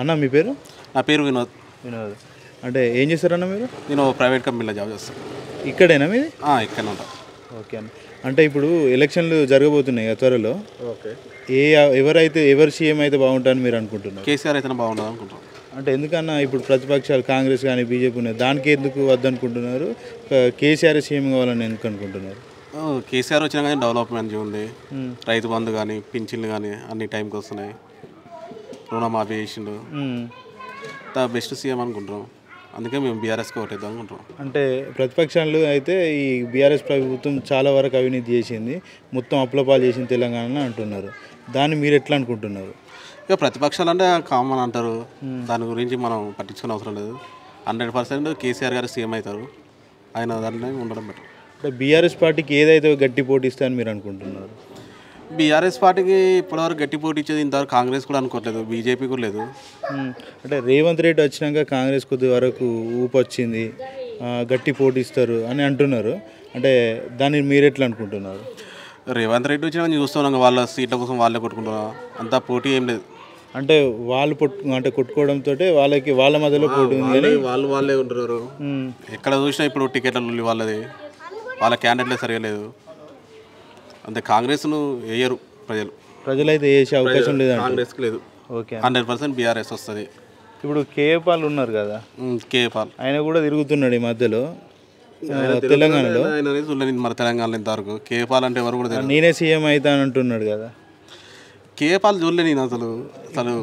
అన్న మీ పేరు? నా పేరు వినోద్. వినోద్. అంటే ఏం చేస్తారన్న మీరు? నేను ప్రైవేట్ కంపెనీలో జాబ్ చేస్తాను ఇక్కడేనా మీది? ఆ, ఇక్కడనే ఉంటా. ఓకే అన్న. అంటే ఇప్పుడు ఎలక్షన్లు జరగబోతున్నాయి కదా త్వరలో. ఓకే. ఏ ఎవరైతే ఎవరు సీఎం అయితే బాగుంటారని మీరు అనుకుంటున్నారు? కేసీఆర్ అయితేనే బాగుండదు అనుకుంటాను అంటే ఎందుకన్నా ఇప్పుడు ప్రతిపక్షాలు కాంగ్రెస్ కానీ బీజేపీ ఉన్నాయి దానికి ఎందుకు వద్దనుకుంటున్నారు? కేసీఆర్ సీఎం కావాలని ఎందుకు అనుకుంటున్నారు? కేసీఆర్ వచ్చినా కానీ డెవలప్మెంట్ ఉంది రైతు బంధు కానీ పింఛన్లు కానీ అన్ని టైంకి వస్తున్నాయి. రుణమాఫీ చేసిండు. బెస్ట్ సీఎం అనుకుంటున్నాం. అందుకే మేము బీఆర్ఎస్కి ఓటేద్దాం అనుకుంటున్నాం. అంటే ప్రతిపక్షాలు అయితే ఈ బీఆర్ఎస్ ప్రభుత్వం చాలా వరకు అవినీతి చేసింది. మొత్తం అప్లపాలు చేసింది తెలంగాణ అంటున్నారు. దాన్ని మీరు ఎట్లా అనుకుంటున్నారు? ఇక ప్రతిపక్షాలు అంటే కామన్ అంటారు. దాని గురించి మనం పట్టించుకునే అవసరం లేదు. హండ్రెడ్ పర్సెంట్ కేసీఆర్ గారు సీఎం అవుతారు. ఆయన దాంట్లో ఉండడం బెటర్. అంటే బీఆర్ఎస్ పార్టీకి ఏదైతే గట్టి పోటీ ఇస్తారని మీరు అనుకుంటున్నారు? బీఆర్ఎస్ పార్టీకి ఇప్పటివరకు గట్టి పోటీ ఇచ్చేది ఇంతవరకు కాంగ్రెస్ కూడా అనుకోవట్లేదు బీజేపీ కూడా లేదు. అంటే రేవంత్ రెడ్డి వచ్చినాక కాంగ్రెస్ కొద్ది వరకు ఊపు వచ్చింది గట్టి పోటీ ఇస్తారు అని అంటున్నారు. అంటే దాన్ని మీరు ఎట్లా అనుకుంటున్నారు? రేవంత్ రెడ్డి వచ్చినా నేను చూస్తున్నాం వాళ్ళ సీట్ల కోసం వాళ్ళే కొట్టుకుంటున్నారు. అంతా పోటీ ఏం లేదు. అంటే వాళ్ళు పొట్టు అంటే కొట్టుకోవడంతో వాళ్ళకి వాళ్ళ మధ్యలో పోటీ ఉంది వాళ్ళు వాళ్ళే మ్మ్. ఎక్కడ చూసినా ఇప్పుడు టికెట్ల వాళ్ళది. వాళ్ళ క్యాండిడేట్లే సరిగా లేదు. అంతే కాంగ్రెస్ను వేయరు ప్రజలు. ప్రజలైతే వేసే అవకాశం లేదంట కాంగ్రెస్కి లేదు. ఓకే. హండ్రెడ్ పర్సెంట్ బీఆర్ఎస్ వస్తుంది. ఇప్పుడు కేఏపాల్ ఉన్నారు కదా. కే పాల్ ఆయన కూడా తిరుగుతున్నాడు ఈ మధ్యలో. తెలంగాణలో. ఆయన చూడలేదు మన తెలంగాణలో ఇంతవరకు. కే పాల్ అంటే ఎవరు కూడా నేనే సీఎం అని అంటున్నాడు కదా. కే పాల్ చూడలే నేను అసలు. అసలు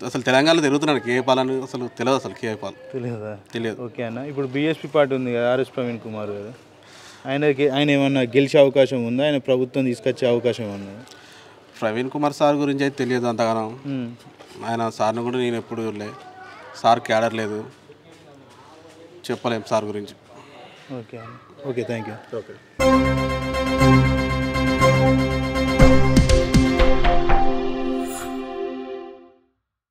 అసలు తెలంగాణలో తిరుగుతున్నాడు కే పాల్ అని అసలు తెలియదు అసలు కే పాల్ తెలియదా? తెలియదు. ఓకే అన్న. ఇప్పుడు బీఎస్పీ పార్టీ ఉంది కదా ఆర్ఎస్ ప్రవీణ్ కుమార్ గారు. ఆయనకి ఆయన ఏమన్నా గెలిచే అవకాశం ఉందా? ఆయన ప్రభుత్వం తీసుకొచ్చే అవకాశం ఉందా? ప్రవీణ్ కుమార్ సార్ గురించి అయితే తెలియదు అంతగానం. ఆయన సార్ని కూడా నేను ఎప్పుడు చూడలే సార్ క్యాడర్ లేదు. చెప్పలేం సార్ గురించి. Okay okay thank you okay.